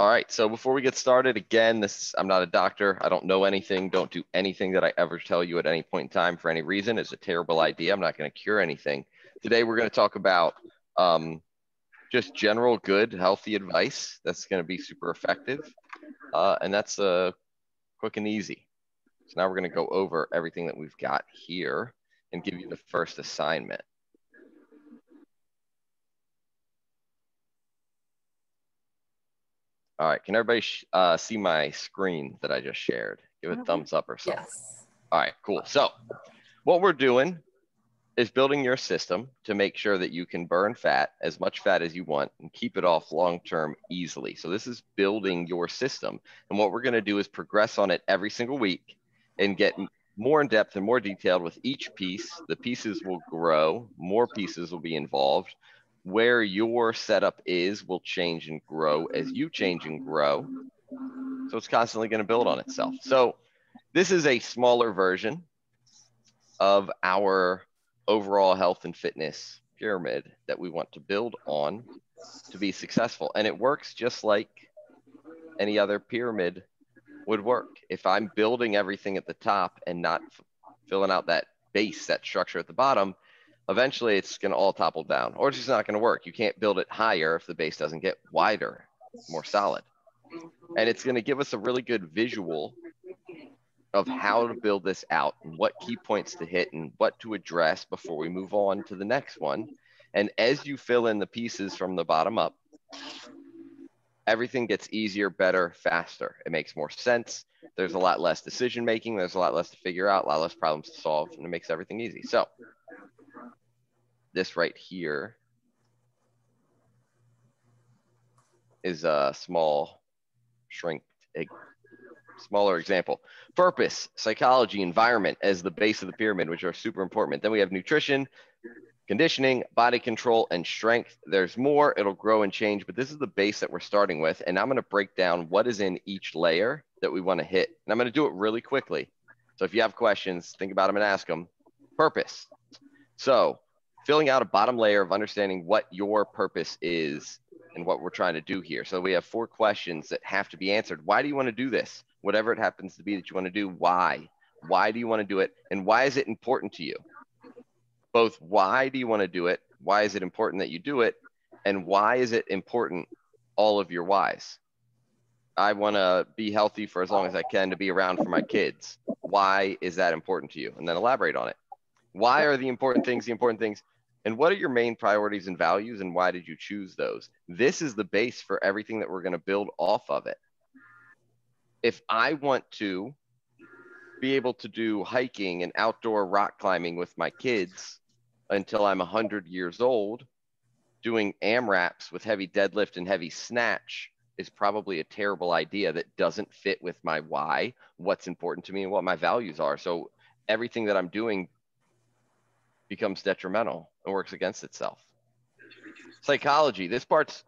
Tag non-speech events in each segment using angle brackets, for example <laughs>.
All right. So before we get started, again, this I'm not a doctor. I don't know anything. Don't do anything that I ever tell you at any point in time for any reason. It's a terrible idea. I'm not going to cure anything. Today we're going to talk about um, just general good, healthy advice. That's going to be super effective, uh, and that's uh, quick and easy. So now we're going to go over everything that we've got here and give you the first assignment. All right, can everybody uh, see my screen that I just shared? Give a mm-hmm. thumbs up or something. Yes. All right, cool. So what we're doing is building your system to make sure that you can burn fat, as much fat as you want, and keep it off long-term easily. So this is building your system. And what we're gonna do is progress on it every single week and get more in depth and more detailed with each piece. The pieces will grow, more pieces will be involved where your setup is will change and grow as you change and grow. So it's constantly going to build on itself. So this is a smaller version of our overall health and fitness pyramid that we want to build on to be successful. And it works just like any other pyramid would work. If I'm building everything at the top and not filling out that base, that structure at the bottom, eventually it's going to all topple down or it's just not going to work. You can't build it higher if the base doesn't get wider, more solid. And it's going to give us a really good visual of how to build this out and what key points to hit and what to address before we move on to the next one. And as you fill in the pieces from the bottom up, everything gets easier, better, faster. It makes more sense. There's a lot less decision making. There's a lot less to figure out, a lot less problems to solve, and it makes everything easy. So this right here is a small shrink, smaller example. Purpose, psychology, environment as the base of the pyramid, which are super important. Then we have nutrition, conditioning, body control, and strength. There's more, it'll grow and change, but this is the base that we're starting with. And I'm gonna break down what is in each layer that we wanna hit. And I'm gonna do it really quickly. So if you have questions, think about them and ask them. Purpose. So filling out a bottom layer of understanding what your purpose is and what we're trying to do here. So we have four questions that have to be answered. Why do you want to do this? Whatever it happens to be that you want to do, why? Why do you want to do it? And why is it important to you? Both why do you want to do it? Why is it important that you do it? And why is it important all of your whys? I want to be healthy for as long as I can to be around for my kids. Why is that important to you? And then elaborate on it. Why are the important things the important things? And what are your main priorities and values, and why did you choose those? This is the base for everything that we're going to build off of it. If I want to be able to do hiking and outdoor rock climbing with my kids until I'm 100 years old, doing AMRAPs with heavy deadlift and heavy snatch is probably a terrible idea that doesn't fit with my why, what's important to me, and what my values are. So everything that I'm doing becomes detrimental and works against itself. Psychology, this part's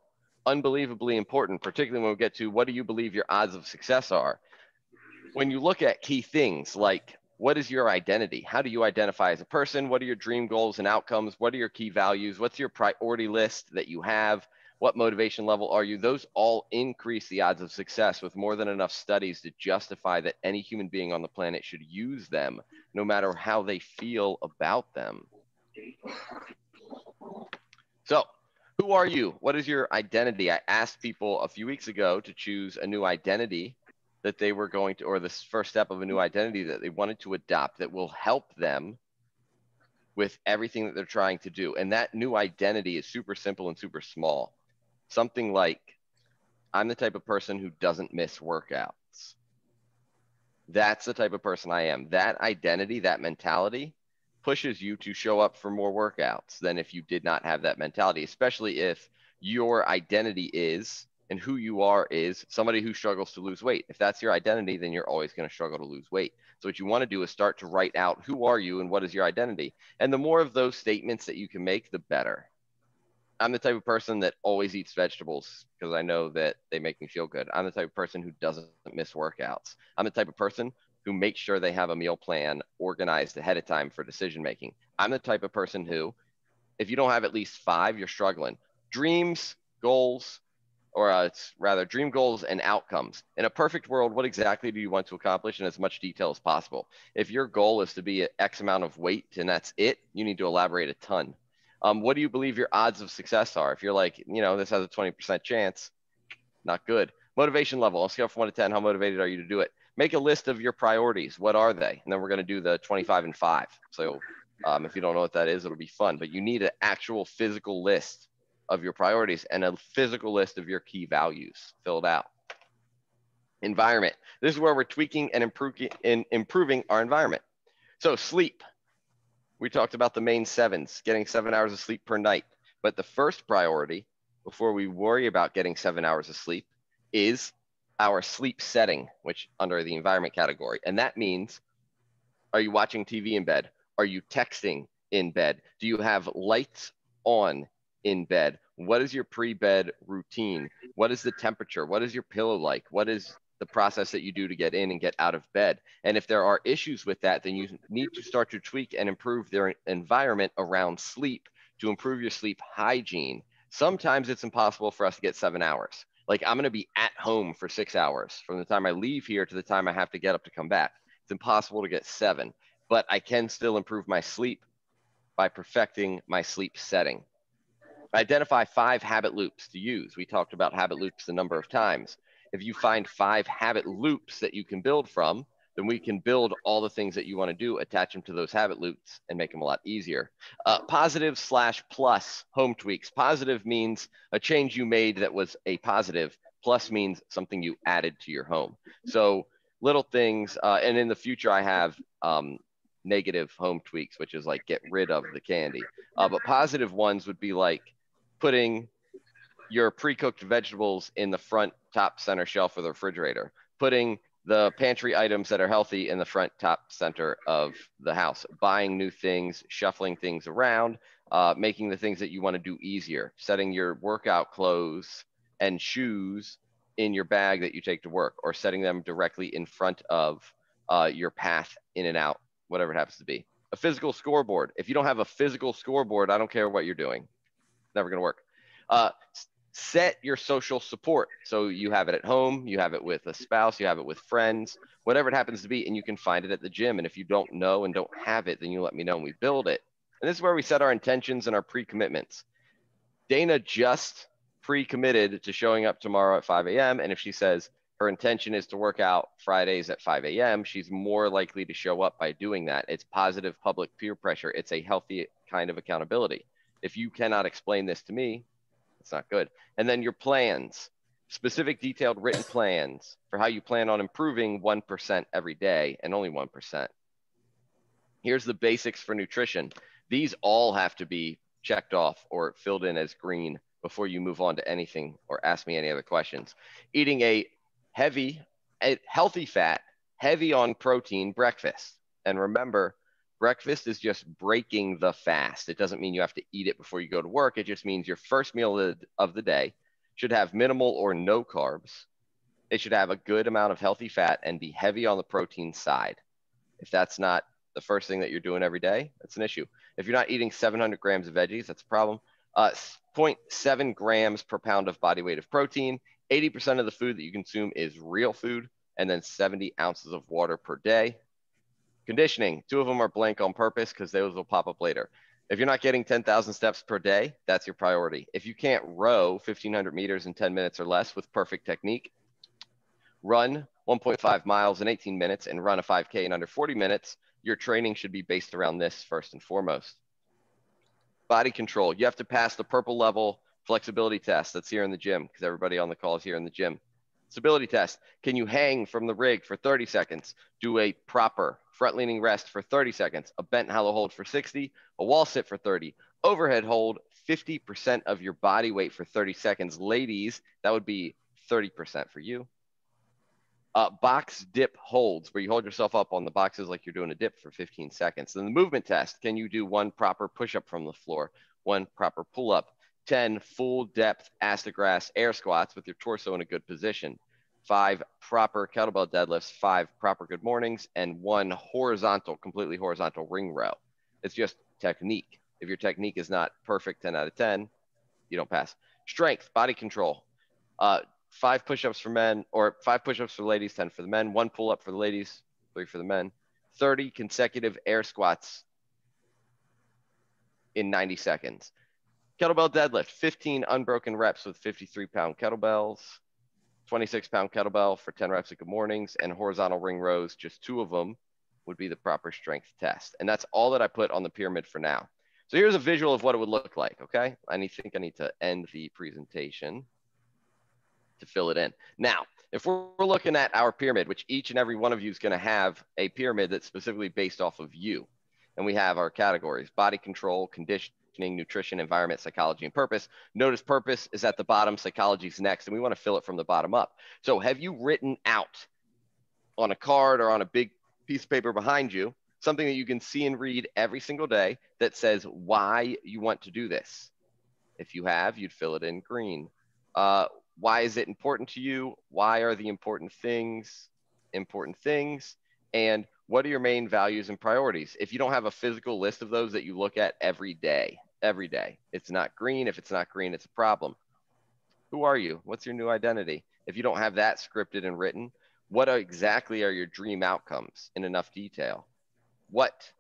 unbelievably important, particularly when we get to what do you believe your odds of success are? When you look at key things like what is your identity? How do you identify as a person? What are your dream goals and outcomes? What are your key values? What's your priority list that you have? What motivation level are you? Those all increase the odds of success with more than enough studies to justify that any human being on the planet should use them no matter how they feel about them. So, who are you? What is your identity? I asked people a few weeks ago to choose a new identity that they were going to, or the first step of a new identity that they wanted to adopt that will help them with everything that they're trying to do. And that new identity is super simple and super small. Something like, I'm the type of person who doesn't miss workouts. That's the type of person I am. That identity, that mentality pushes you to show up for more workouts than if you did not have that mentality, especially if your identity is and who you are is somebody who struggles to lose weight. If that's your identity, then you're always going to struggle to lose weight. So what you want to do is start to write out who are you and what is your identity. And the more of those statements that you can make, the better. I'm the type of person that always eats vegetables because I know that they make me feel good. I'm the type of person who doesn't miss workouts. I'm the type of person who make sure they have a meal plan organized ahead of time for decision making. I'm the type of person who, if you don't have at least five, you're struggling. Dreams, goals, or uh, it's rather dream goals and outcomes. In a perfect world, what exactly do you want to accomplish in as much detail as possible? If your goal is to be at X amount of weight and that's it, you need to elaborate a ton. Um, what do you believe your odds of success are? If you're like, you know, this has a 20% chance, not good. Motivation level, on a scale from one to 10, how motivated are you to do it? Make a list of your priorities. What are they? And then we're going to do the 25 and five. So um, if you don't know what that is, it'll be fun, but you need an actual physical list of your priorities and a physical list of your key values filled out. Environment. This is where we're tweaking and improving, in improving our environment. So sleep. We talked about the main sevens, getting seven hours of sleep per night. But the first priority before we worry about getting seven hours of sleep is our sleep setting, which under the environment category. And that means, are you watching TV in bed? Are you texting in bed? Do you have lights on in bed? What is your pre bed routine? What is the temperature? What is your pillow like? What is the process that you do to get in and get out of bed? And if there are issues with that, then you need to start to tweak and improve their environment around sleep to improve your sleep hygiene. Sometimes it's impossible for us to get seven hours. Like I'm going to be at home for six hours from the time I leave here to the time I have to get up to come back. It's impossible to get seven but I can still improve my sleep by perfecting my sleep setting. Identify five habit loops to use. We talked about habit loops a number of times. If you find five habit loops that you can build from, then we can build all the things that you want to do, attach them to those habit loops, and make them a lot easier. Uh, positive slash plus home tweaks. Positive means a change you made that was a positive. Plus means something you added to your home. So little things. Uh, and in the future, I have um, negative home tweaks, which is like get rid of the candy. Uh, but positive ones would be like putting your pre-cooked vegetables in the front top center shelf of the refrigerator, putting the pantry items that are healthy in the front top center of the house, buying new things, shuffling things around, uh, making the things that you want to do easier, setting your workout clothes and shoes in your bag that you take to work, or setting them directly in front of uh, your path in and out whatever it happens to be. A physical scoreboard. If you don't have a physical scoreboard, I don't care what you're doing. Never going to work. Uh, set your social support. So you have it at home, you have it with a spouse, you have it with friends, whatever it happens to be, and you can find it at the gym. And if you don't know and don't have it, then you let me know and we build it. And this is where we set our intentions and our pre commitments. Dana just pre committed to showing up tomorrow at 5 a.m. And if she says, her intention is to work out Fridays at 5 a.m., she's more likely to show up by doing that. It's positive public peer pressure. It's a healthy kind of accountability. If you cannot explain this to me, it's not good. And then your plans, specific, detailed written plans for how you plan on improving 1% every day and only 1%. Here's the basics for nutrition. These all have to be checked off or filled in as green before you move on to anything or ask me any other questions. Eating a heavy, healthy fat, heavy on protein breakfast. And remember, breakfast is just breaking the fast. It doesn't mean you have to eat it before you go to work. It just means your first meal of the day should have minimal or no carbs. It should have a good amount of healthy fat and be heavy on the protein side. If that's not the first thing that you're doing every day, that's an issue. If you're not eating 700 grams of veggies, that's a problem. Uh, 0.7 grams per pound of body weight of protein 80% of the food that you consume is real food, and then 70 ounces of water per day. Conditioning, two of them are blank on purpose because those will pop up later. If you're not getting 10,000 steps per day, that's your priority. If you can't row 1,500 meters in 10 minutes or less with perfect technique, run 1.5 miles in 18 minutes and run a 5K in under 40 minutes, your training should be based around this first and foremost. Body control, you have to pass the purple level Flexibility test. That's here in the gym because everybody on the call is here in the gym. Stability test. Can you hang from the rig for 30 seconds? Do a proper front leaning rest for 30 seconds, a bent hollow hold for 60, a wall sit for 30, overhead hold 50% of your body weight for 30 seconds. Ladies, that would be 30% for you. Uh, box dip holds, where you hold yourself up on the boxes like you're doing a dip for 15 seconds. Then the movement test. Can you do one proper push up from the floor, one proper pull up, 10 full depth ass-to-grass air squats with your torso in a good position, five proper kettlebell deadlifts, five proper good mornings, and one horizontal, completely horizontal ring row. It's just technique. If your technique is not perfect 10 out of 10, you don't pass. Strength, body control. Uh, five push-ups for men, or five push-ups for ladies, ten for the men. One pull-up for the ladies, three for the men. Thirty consecutive air squats in 90 seconds. Kettlebell deadlift, 15 unbroken reps with 53 pound kettlebells, 26 pound kettlebell for 10 reps of good mornings, and horizontal ring rows, just two of them would be the proper strength test. And that's all that I put on the pyramid for now. So here's a visual of what it would look like. Okay. I need, think I need to end the presentation to fill it in. Now, if we're, looking at our pyramid, which each and every one of you is going to have a pyramid that's specifically based off of you. And we have our categories body control, conditioning, nutrition, environment, psychology, and purpose. Notice purpose is at the bottom, psychology is next, and we want to fill it from the bottom up. So, have you written out on a card or on a big piece of paper behind you something that you can see and read every single day that says why you want to do this? If you have, you'd fill it in green. Uh, why is it important to you? Why are the important things important things? And what are your main values and priorities? If you don't have a physical list of those that you look at every day, every day, it's not green. If it's not green, it's a problem. Who are you? What's your new identity? If you don't have that scripted and written, what exactly are your dream outcomes in enough detail? What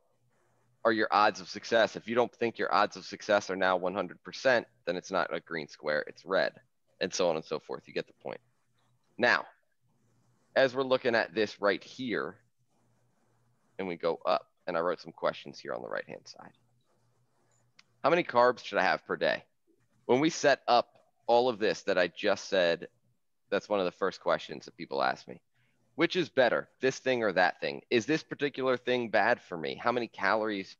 are your odds of success? If you don't think your odds of success are now 100%, then it's not a green square, it's red, and so on and so forth. You get the point. Now, as we're looking at this right here, and we go up, and I wrote some questions here on the right hand side. How many carbs should I have per day? When we set up all of this that I just said, that's one of the first questions that people ask me. Which is better, this thing or that thing? Is this particular thing bad for me? How many calories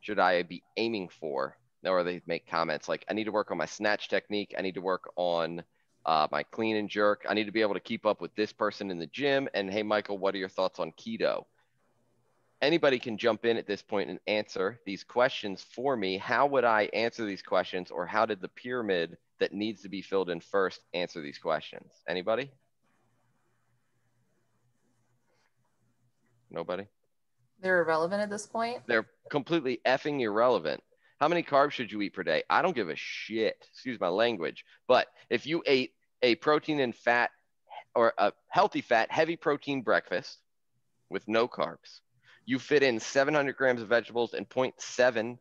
should I be aiming for? Or they make comments like, I need to work on my snatch technique. I need to work on uh, my clean and jerk. I need to be able to keep up with this person in the gym. And hey, Michael, what are your thoughts on keto? Anybody can jump in at this point and answer these questions for me. How would I answer these questions, or how did the pyramid that needs to be filled in first answer these questions? Anybody? Nobody? They're irrelevant at this point. They're completely effing irrelevant. How many carbs should you eat per day? I don't give a shit. Excuse my language. But if you ate a protein and fat or a healthy fat, heavy protein breakfast with no carbs, you fit in 700 grams of vegetables and 0.7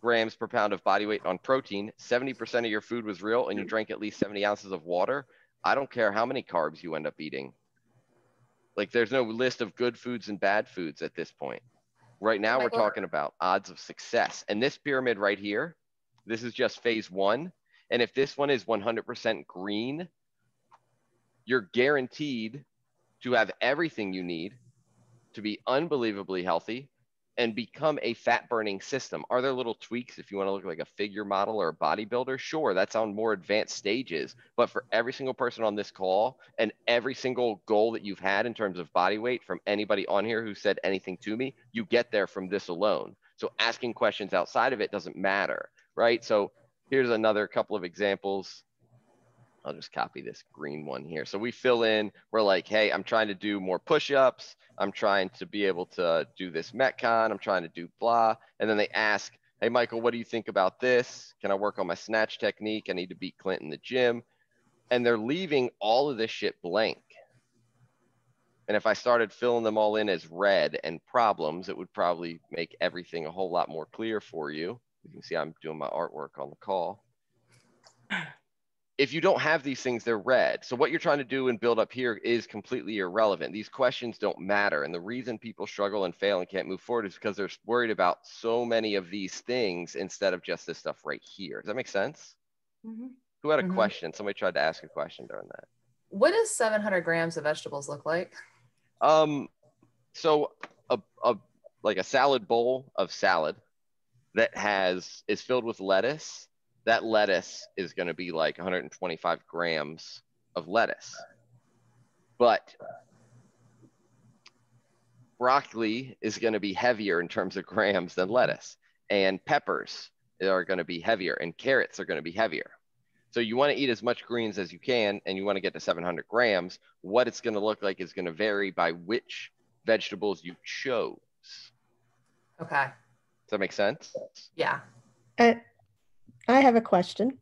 grams per pound of body weight on protein. 70% of your food was real and you drank at least 70 ounces of water. I don't care how many carbs you end up eating. Like there's no list of good foods and bad foods at this point. Right now, we're talking about odds of success. And this pyramid right here, this is just phase one. And if this one is 100% green, you're guaranteed to have everything you need to be unbelievably healthy and become a fat burning system. Are there little tweaks if you want to look like a figure model or a bodybuilder? Sure, that's on more advanced stages. But for every single person on this call and every single goal that you've had in terms of body weight from anybody on here who said anything to me, you get there from this alone. So asking questions outside of it doesn't matter, right? So here's another couple of examples. I'll just copy this green one here. So we fill in, we're like, hey, I'm trying to do more push-ups. I'm trying to be able to do this Metcon. I'm trying to do blah. And then they ask, hey, Michael, what do you think about this? Can I work on my snatch technique? I need to beat Clint in the gym. And they're leaving all of this shit blank. And if I started filling them all in as red and problems, it would probably make everything a whole lot more clear for you. You can see I'm doing my artwork on the call if you don't have these things, they're red. So what you're trying to do and build up here is completely irrelevant. These questions don't matter. And the reason people struggle and fail and can't move forward is because they're worried about so many of these things instead of just this stuff right here. Does that make sense? Mm-hmm. Who had a mm-hmm. question? Somebody tried to ask a question during that. What does 700 grams of vegetables look like? Um, so a, a like a salad bowl of salad that has is filled with lettuce that lettuce is going to be like 125 grams of lettuce. But broccoli is going to be heavier in terms of grams than lettuce, and peppers are going to be heavier, and carrots are going to be heavier. So you want to eat as much greens as you can, and you want to get to 700 grams. What it's going to look like is going to vary by which vegetables you chose. Okay. Does that make sense? Yeah. Uh, I have a question.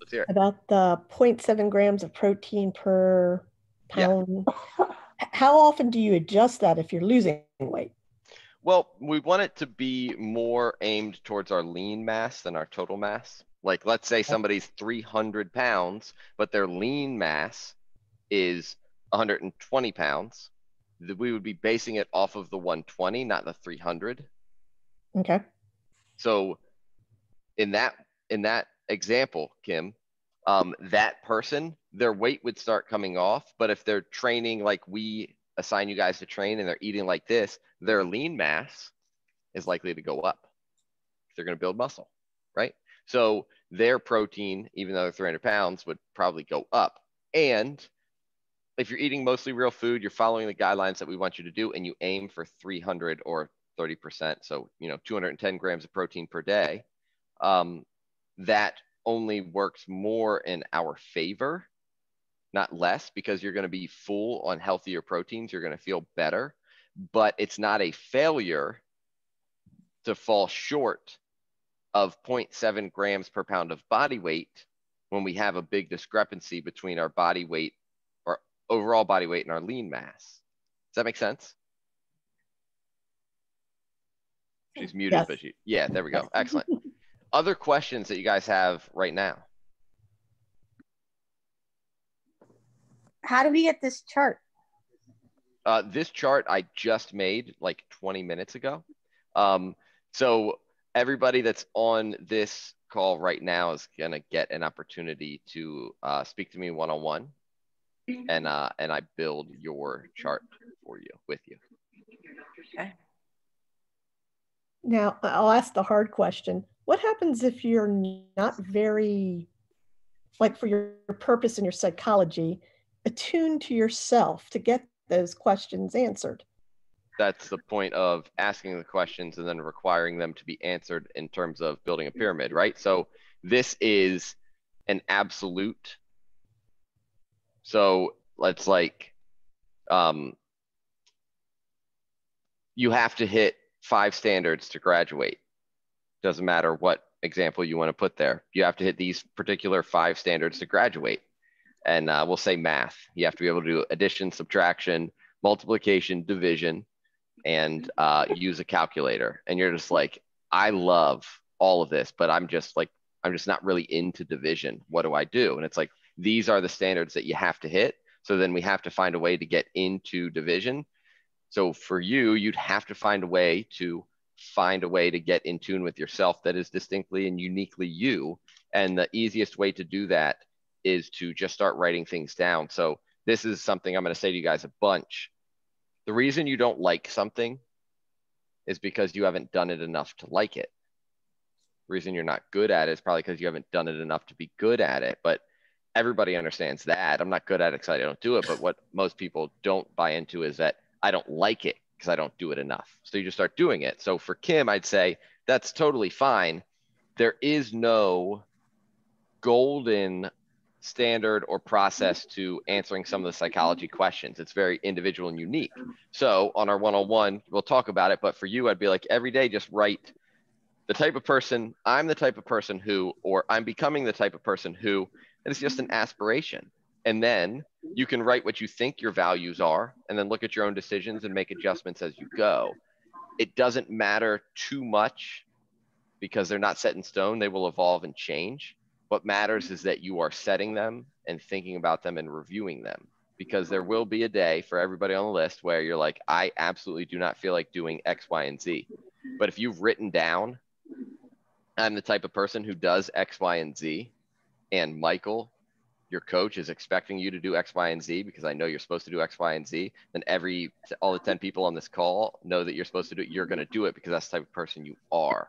Let's hear it. about the 0.7 grams of protein per pound. H- How often do you adjust that if you're losing weight? Well, we want it to be more aimed towards our lean mass than our total mass. Like, let's say somebody's 300 pounds, but their lean mass is 120 pounds. We would be basing it off of the 120, not the 300. Okay. So in that in that example, Kim, um, that person, their weight would start coming off. But if they're training like we assign you guys to train and they're eating like this, their lean mass is likely to go up. They're going to build muscle, right? So their protein, even though they're 300 pounds, would probably go up. And if you're eating mostly real food, you're following the guidelines that we want you to do, and you aim for 300 or 30%, so you know 210 grams of protein per day. Um, that only works more in our favor, not less, because you're going to be full on healthier proteins. You're going to feel better, but it's not a failure to fall short of 0.7 grams per pound of body weight when we have a big discrepancy between our body weight or overall body weight and our lean mass. Does that make sense? She's muted, Yes. but she, yeah, there we go. Excellent. <laughs> Other questions that you guys have right now? How do we get this chart? Uh, this chart I just made like 20 minutes ago. Um, so everybody that's on this call right now is gonna get an opportunity to uh, speak to me one-on-one, and uh, and I build your chart for you with you. Now, I'll ask the hard question. What happens if you're not very, like for your purpose in your psychology, attuned to yourself to get those questions answered? That's the point of asking the questions and then requiring them to be answered in terms of building a pyramid, right? So this is an absolute. So let's like, um, you have to hit five standards to graduate. Doesn't matter what example you want to put there. You have to hit these particular five standards to graduate. And uh, we'll say math. You have to be able to do addition, subtraction, multiplication, division, and uh, use a calculator. And you're just like, I love all of this, but I'm just like, I'm just not really into division. What do I do? And it's like, these are the standards that you have to hit. So then we have to find a way to get into division. So for you, you'd have to find a way to find a way to get in tune with yourself that is distinctly and uniquely you. And the easiest way to do that is to just start writing things down. So this is something I'm going to say to you guys a bunch. The reason you don't like something is because you haven't done it enough to like it. The reason you're not good at it is probably because you haven't done it enough to be good at it. But everybody understands that. I'm not good at it because I don't do it. But what most people don't buy into is that I don't like it because I don't do it enough. So you just start doing it. So for Kim, I'd say that's totally fine. There is no golden standard or process to answering some of the psychology questions. It's very individual and unique. So on our one-on-one, we'll talk about it. But for you, I'd be like every day, just write the type of person, I'm the type of person who, or I'm becoming the type of person who, it's just an aspiration. And then mm-hmm. you can write what you think your values are and then look at your own decisions and make adjustments as you go. It doesn't matter too much because they're not set in stone. They will evolve and change. What matters is that you are setting them and thinking about them and reviewing them because there will be a day for everybody on the list where you're like, I absolutely do not feel like doing X, Y, and Z. But if you've written down, I'm the type of person who does X, Y, and Z, and Michael, your coach, is expecting you to do X, Y, and Z because I know you're supposed to do X, Y, and Z, then every all the 10 people on this call know that you're supposed to do it. You're going to do it because that's the type of person you are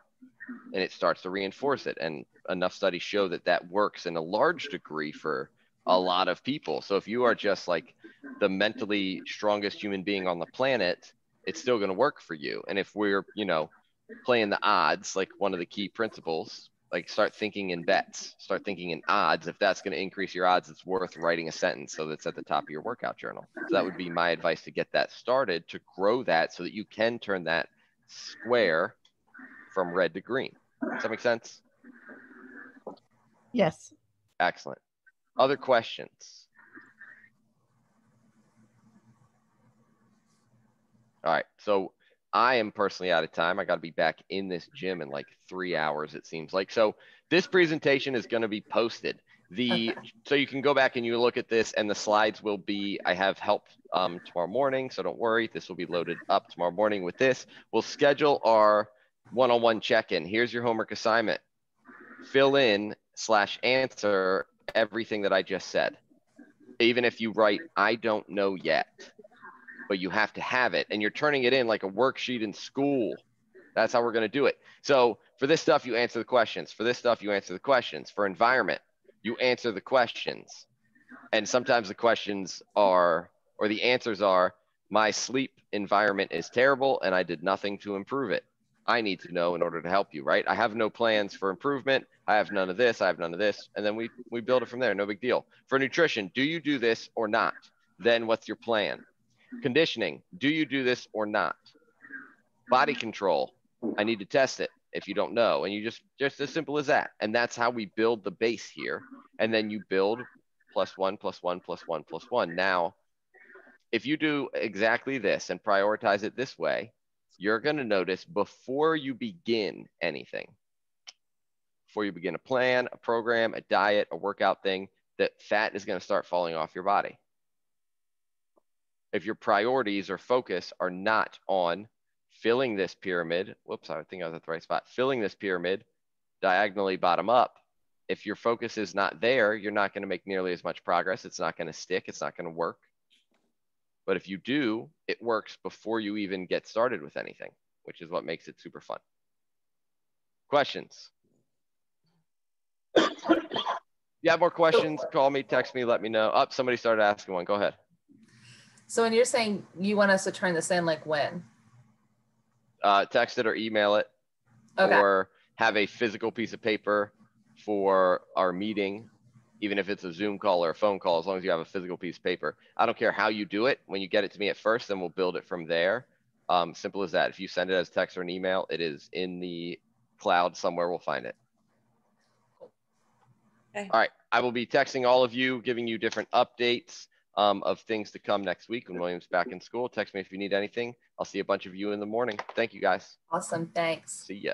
and it starts to reinforce it. And enough studies show that that works in a large degree for a lot of people. So if you are just like the mentally strongest human being on the planet, it's still going to work for you. And if we're, you know, playing the odds, like one of the key principles, like start thinking in bets, start thinking in odds. If that's going to increase your odds, it's worth writing a sentence so that's at the top of your workout journal. So that would be my advice to get that started, to grow that so that you can turn that square from red to green. Does that make sense? Yes. Excellent. Other questions? All right, so I am personally out of time. I got to be back in this gym in like three hours, it seems like. So this presentation is going to be posted. The Okay. <laughs> so you can go back and you look at this, and the slides will be. I have help um, tomorrow morning, so don't worry. This will be loaded up tomorrow morning with this. We'll schedule our one-on-one check-in. Here's your homework assignment. Fill in slash answer everything that I just said. Even if you write, I don't know yet, but you have to have it, and you're turning it in like a worksheet in school. That's how we're going to do it. So for this stuff, you answer the questions. For this stuff, you answer the questions. For environment, you answer the questions. And sometimes the questions are, or the answers are, my sleep environment is terrible and I did nothing to improve it. I need to know in order to help you, right? I have no plans for improvement. I have none of this. I have none of this. And then we, we build it from there. No big deal. For nutrition, do you do this or not? Then what's your plan? Conditioning, do you do this or not? Body control, I need to test it if you don't know. And you just, just as simple as that. And that's how we build the base here. And then you build plus one, plus one, plus one, plus one. Now, if you do exactly this and prioritize it this way, you're going to notice before you begin anything, before you begin a plan, a program, a diet, a workout thing, that fat is going to start falling off your body. If your priorities or focus are not on filling this pyramid, whoops, I think I was at the right spot, filling this pyramid diagonally bottom up. If your focus is not there, you're not going to make nearly as much progress. It's not going to stick. It's not going to work. But if you do, it works before you even get started with anything, which is what makes it super fun. Questions? you have more questions, call me, text me, let me know. Up, somebody started asking one. Go ahead. So when you're saying you want us to turn this in, like when? Uh, text it or email it, Okay. or have a physical piece of paper for our meeting, even if it's a Zoom call or a phone call, as long as you have a physical piece of paper. I don't care how you do it. When you get it to me at first, then we'll build it from there. Um, simple as that. If you send it as text or an email, it is in the cloud somewhere. We'll find it. Okay. All right. I will be texting all of you, giving you different updates um, of things to come next week when William's back in school. Text me if you need anything. I'll see a bunch of you in the morning. Thank you guys. Awesome. Thanks. See ya.